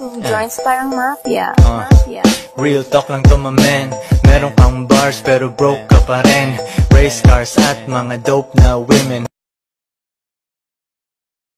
Joints parang mafia. Ah. Mafia. Real talk lang to my man Meron kang bars pero broke ka pa rin Race cars at mga dope na women